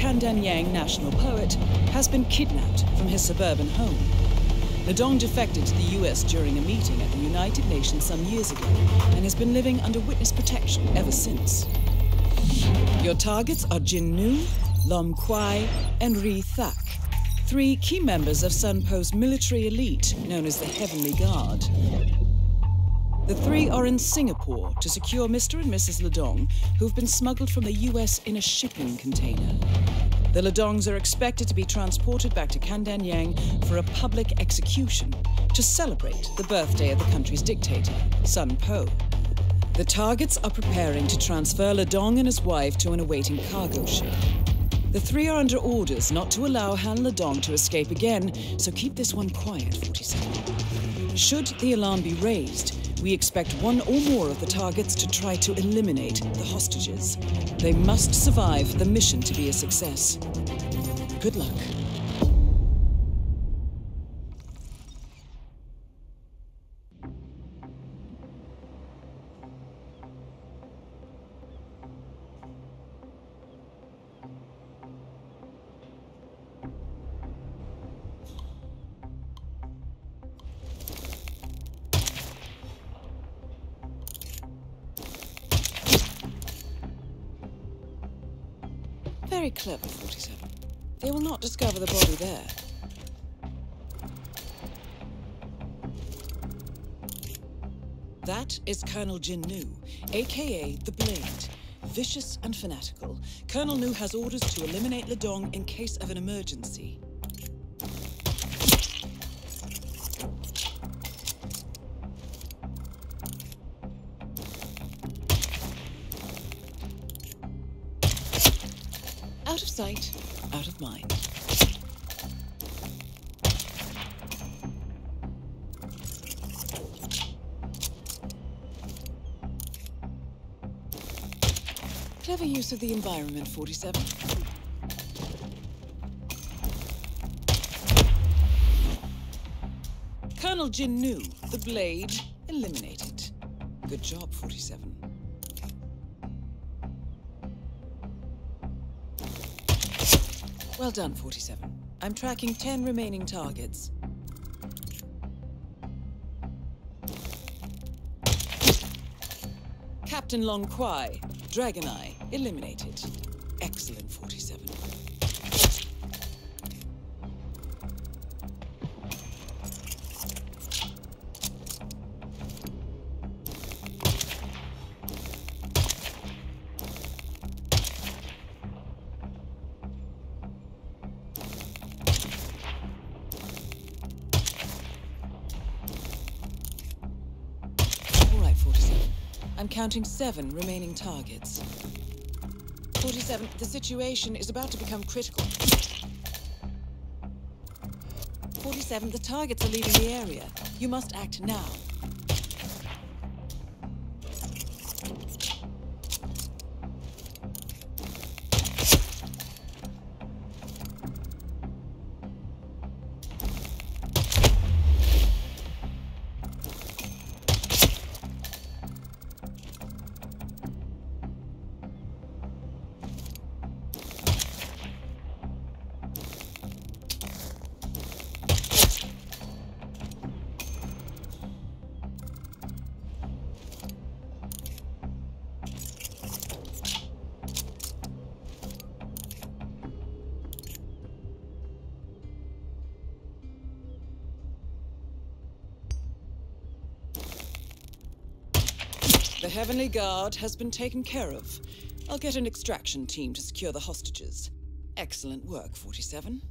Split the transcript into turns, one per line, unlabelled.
Kandanyang national poet, has been kidnapped from his suburban home. Ledong defected to the US during a meeting at the United Nations some years ago and has been living under witness protection ever since. Your targets are Jin Nu, Lom Kwai, and Ri Thak, three key members of Sun Po's military elite known as the Heavenly Guard. The three are in Singapore to secure Mr. and Mrs. Ledong, who've been smuggled from the US in a shipping container. The Ledongs are expected to be transported back to Kandanyang for a public execution to celebrate the birthday of the country's dictator, Sun Po. The targets are preparing to transfer Ledong and his wife to an awaiting cargo ship. The three are under orders not to allow Han Ledong to escape again, so keep this one quiet, 47. Should the alarm be raised, we expect one or more of the targets to try to eliminate the hostages. They must survive the mission to be a success. Good luck. Very clever, 47. They will not discover the body there. That is Colonel Jin Nu, aka the Blade. Vicious and fanatical, Colonel Nu has orders to eliminate Ledong in case of an emergency. Out of sight, out of mind. Clever use of the environment, 47. Colonel Jin Nu, the Blade, eliminated. Good job, 47. Well done, 47. I'm tracking 10 remaining targets. Captain Lom Kwai, Dragon Eye, eliminated. Excellent, 47. I'm counting seven remaining targets. 47, the situation is about to become critical. 47, the targets are leaving the area. You must act now. The Heavenly Guard has been taken care of. I'll get an extraction team to secure the hostages. Excellent work, 47.